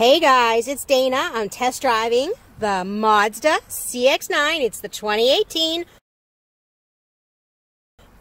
Hey guys, it's Dana. I'm test driving the Mazda CX-9. It's the 2018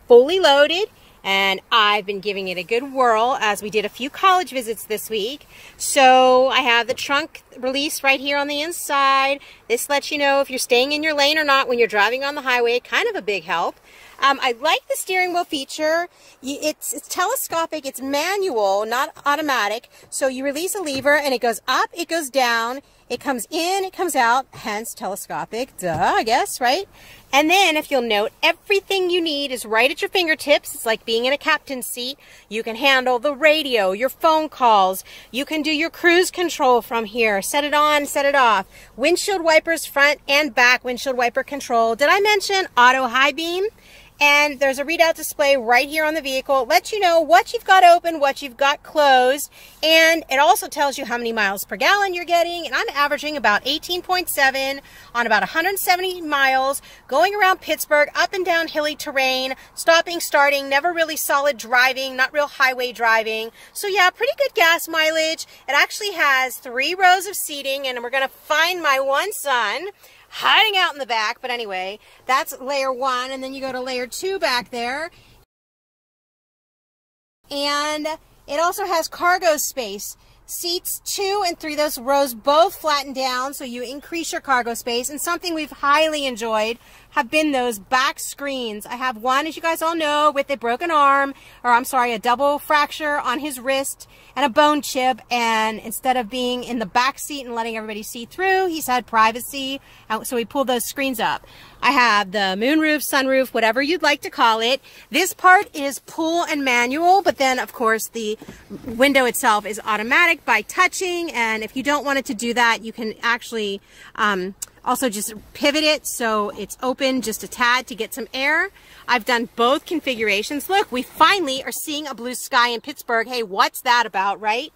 fully loaded and I've been giving it a good whirl as we did a few college visits this week. So I have the trunk release right here on the inside. This lets you know if you're staying in your lane or not when you're driving on the highway. Kind of a big help. Um, I like the steering wheel feature. It's, it's telescopic, it's manual, not automatic. So you release a lever and it goes up, it goes down, it comes in, it comes out, hence telescopic, duh, I guess, right? And then if you'll note, everything you need is right at your fingertips. It's like being in a captain's seat. You can handle the radio, your phone calls. You can do your cruise control from here. Set it on, set it off. Windshield wipers front and back windshield wiper control. Did I mention auto high beam? And there's a readout display right here on the vehicle. It lets you know what you've got open, what you've got closed, and it also tells you how many miles per gallon you're getting, and I'm averaging about 18.7 on about 170 miles, going around Pittsburgh, up and down hilly terrain, stopping, starting, never really solid driving, not real highway driving. So yeah, pretty good gas mileage. It actually has three rows of seating, and we're going to find my one son hiding out in the back. But anyway, that's layer one. And then you go to layer two back there. And it also has cargo space. Seats two and three, those rows both flatten down, so you increase your cargo space. And something we've highly enjoyed have been those back screens. I have one, as you guys all know, with a broken arm, or I'm sorry, a double fracture on his wrist and a bone chip. And instead of being in the back seat and letting everybody see through, he's had privacy. Uh, so we pulled those screens up. I have the moonroof, sunroof, whatever you'd like to call it. This part is pull and manual, but then of course the window itself is automatic by touching. And if you don't want it to do that, you can actually um, also just pivot it so it's open just a tad to get some air. I've done both configurations. Look, we finally are seeing a blue sky in Pittsburgh. Hey, what's that about, right?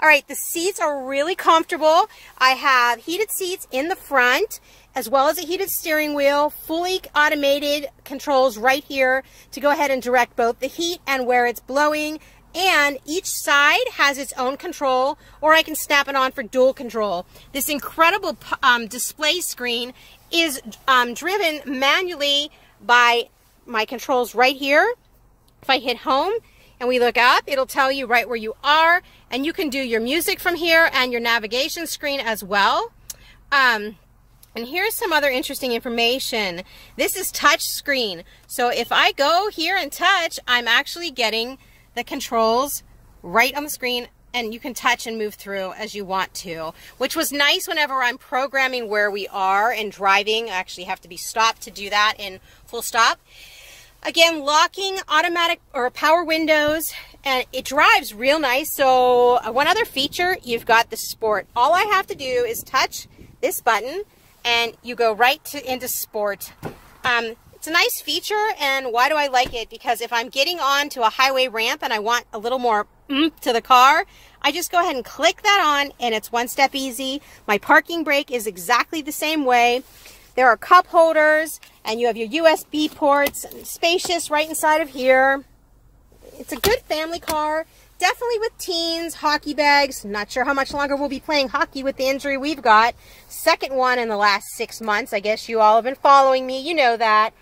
All right, the seats are really comfortable. I have heated seats in the front as well as a heated steering wheel, fully automated controls right here to go ahead and direct both the heat and where it's blowing and each side has its own control or I can snap it on for dual control. This incredible um, display screen is um, driven manually by my controls right here. If I hit home and we look up, it'll tell you right where you are and you can do your music from here and your navigation screen as well. Um, and here's some other interesting information. This is touch screen. So if I go here and touch, I'm actually getting the controls right on the screen and you can touch and move through as you want to, which was nice whenever I'm programming where we are and driving. I actually have to be stopped to do that in full stop. Again, locking automatic or power windows and it drives real nice. So uh, one other feature, you've got the sport. All I have to do is touch this button and you go right to into sport. Um, it's a nice feature, and why do I like it? Because if I'm getting on to a highway ramp and I want a little more oomph to the car, I just go ahead and click that on, and it's one step easy. My parking brake is exactly the same way. There are cup holders, and you have your USB ports, spacious right inside of here. It's a good family car. Definitely with teens, hockey bags. Not sure how much longer we'll be playing hockey with the injury we've got. Second one in the last six months. I guess you all have been following me. You know that.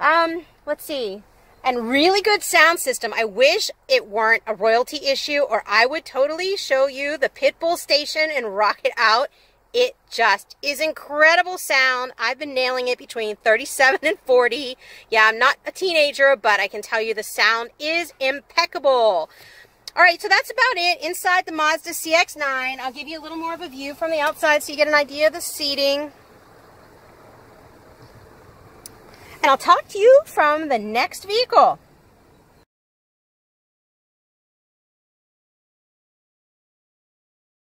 Um, let's see. And really good sound system. I wish it weren't a royalty issue or I would totally show you the Pitbull station and rock it out. It just is incredible sound. I've been nailing it between 37 and 40. Yeah, I'm not a teenager, but I can tell you the sound is impeccable. All right, so that's about it inside the Mazda CX-9. I'll give you a little more of a view from the outside so you get an idea of the seating. And I'll talk to you from the next vehicle.